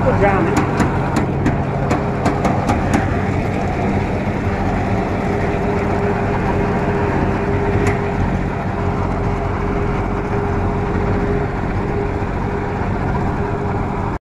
Michael Drummond.